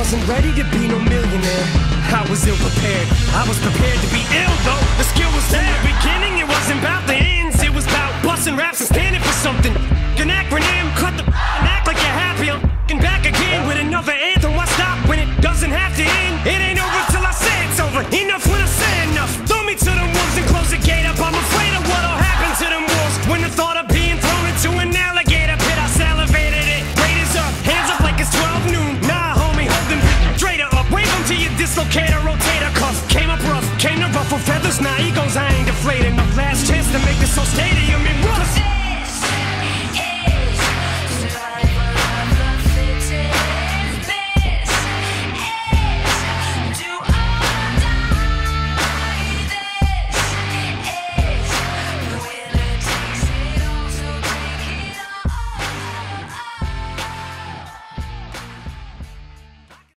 Wasn't ready to be no millionaire. I was ill prepared. I was prepared to be ill though. The skill was there. Dislocator, rotator cuff, came up rough, came to ruffle feathers. Now nah, egos, I ain't deflating. The last chance to make this so stadium.